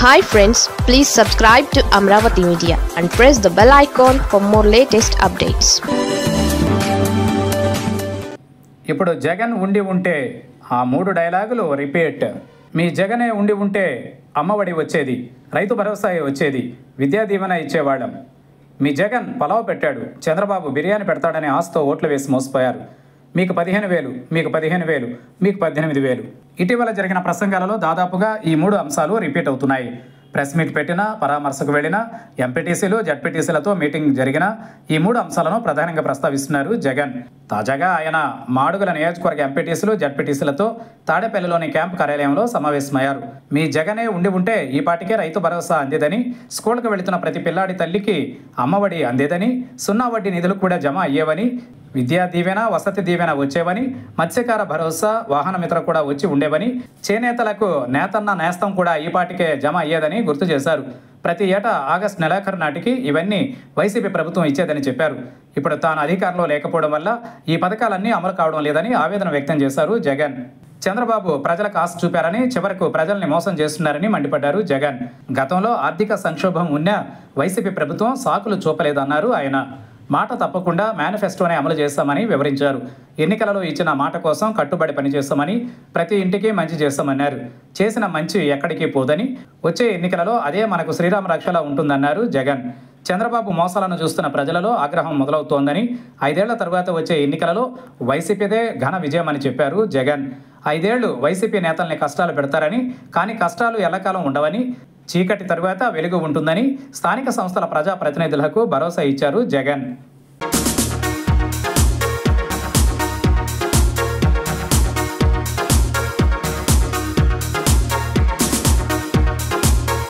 Hi friends please subscribe to Amaravati media and press the bell icon for more latest updates ఇప్పుడు జగన్ ఉండి ఉంటే ఆ మూడు డైలాగులు రిపీట్. మీ జగనే ఉండి ఉంటే అమ్మఒడి వచ్చేది రైతు భరోసా వచ్చేది విద్యా దీవెన ఇచ్చేవాళ్ళం. మీ జగన్ పలావ్ పెట్టాడు చంద్రబాబు బిర్యానీ పెడతాడని ఆశతో ఓట్లు వేసి మోసపోయారు. మీకు పదిహేను వేలు మీకు పదిహేను వేలు మీకు పద్దెనిమిది వేలు. ఇటీవల జరిగిన ప్రసంగాలలో దాదాపుగా ఈ మూడు అంశాలు రిపీట్ అవుతున్నాయి. ప్రెస్ మీట్ పెట్టినా పరామర్శకు వెళ్ళిన ఎంపీటీసీలు జడ్పీటీసీలతో మీటింగ్ జరిగిన ఈ మూడు అంశాలను ప్రధానంగా ప్రస్తావిస్తున్నారు జగన్. తాజాగా ఆయన మాడుగుల నియోజకవర్గ ఎంపీటీసీలు జడ్పీటీసీలతో తాడేపల్లిలోని క్యాంప్ కార్యాలయంలో సమావేశమయ్యారు. మీ జగనే ఉండి ఉంటే ఈ పాటికే రైతు భరోసా అందేదని స్కూల్కి వెళుతున్న ప్రతి పిల్లాడి తల్లికి అమ్మఒడి అందేదని సున్నా వడ్డీ నిధులు కూడా జమ అయ్యేవని విద్యా దీవెన వసతి దీవెన వచ్చేవని మత్స్యకార భరోసా వాహన మిత్ర కూడా వచ్చి ఉండేవని చేనేతలకు నేతన్న నేస్తం కూడా ఈపాటికే జమ అయ్యేదని గుర్తు చేశారు. ప్రతి ఏటా ఆగస్టు నెలాఖరు నాటికి ఇవన్నీ వైసీపీ ప్రభుత్వం ఇచ్చేదని చెప్పారు. ఇప్పుడు తాను అధికారంలో లేకపోవడం వల్ల ఈ పథకాలన్నీ అమలు కావడం లేదని ఆవేదన వ్యక్తం చేశారు జగన్. చంద్రబాబు ప్రజలకు ఆశ చూపారని చివరకు ప్రజల్ని మోసం చేస్తున్నారని మండిపడ్డారు జగన్. గతంలో ఆర్థిక సంక్షోభం ఉన్నా వైసీపీ ప్రభుత్వం సాకులు చూపలేదన్నారు ఆయన. మాట తప్పకుండా మేనిఫెస్టోనే అమలు చేస్తామని వివరించారు. ఎన్నికలలో ఇచ్చిన మాట కోసం కట్టుబడి పనిచేస్తామని ప్రతి ఇంటికి మంచి చేస్తామన్నారు. చేసిన మంచి ఎక్కడికి పోదని వచ్చే ఎన్నికలలో అదే మనకు శ్రీరామ రక్షలా ఉంటుందన్నారు జగన్. చంద్రబాబు మోసాలను చూస్తున్న ప్రజలలో ఆగ్రహం మొదలవుతోందని ఐదేళ్ళ తర్వాత వచ్చే ఎన్నికలలో వైసీపీదే ఘన విజయమని చెప్పారు జగన్. ఐదేళ్ళు వైసీపీ నేతల్ని కష్టాలు పెడతారని కానీ కష్టాలు ఎల్లకాలం ఉండవని చీకటి తరువాత వెలుగు ఉంటుందని స్థానిక సంస్థల ప్రజా ప్రతినిధులకు భరోసా ఇచ్చారు జగన్.